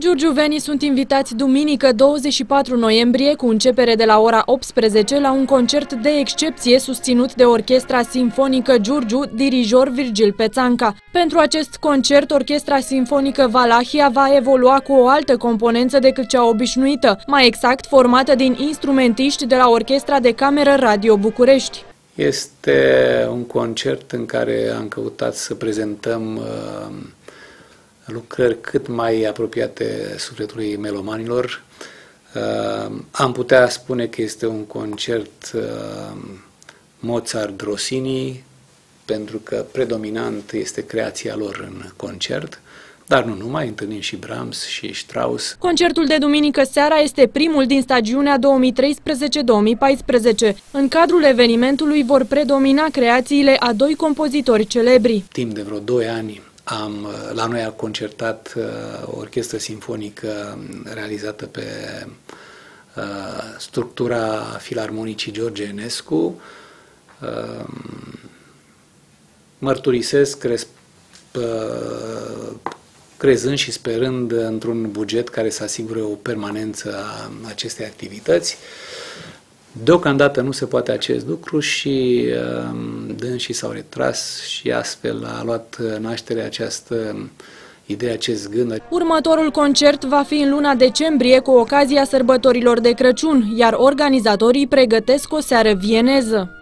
Giurgiuvenii sunt invitați duminică 24 noiembrie cu începere de la ora 18 la un concert de excepție susținut de Orchestra Simfonică Giurgiu, dirijor Virgil Pețanca. Pentru acest concert, Orchestra Simfonică Valahia va evolua cu o altă componență decât cea obișnuită, mai exact formată din instrumentiști de la Orchestra de Cameră Radio București. Este un concert în care am căutat să prezentăm uh, lucrări cât mai apropiate sufletului melomanilor. Uh, am putea spune că este un concert uh, Mozart-Rossini, pentru că predominant este creația lor în concert, dar nu numai, întâlnim și Brahms și Strauss. Concertul de duminică seara este primul din stagiunea 2013-2014. În cadrul evenimentului vor predomina creațiile a doi compozitori celebri. Timp de vreo doi ani am, la noi a concertat uh, o orchestră simfonică realizată pe uh, structura filarmonicii George Enescu. Uh, mărturisesc, crezând și sperând într-un buget care să asigure o permanență a acestei activități. Deocamdată nu se poate acest lucru și um, dânsii s-au retras și astfel a luat naștere această idee, acest gând. Următorul concert va fi în luna decembrie cu ocazia sărbătorilor de Crăciun, iar organizatorii pregătesc o seară vieneză.